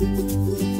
Música